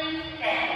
Please stand.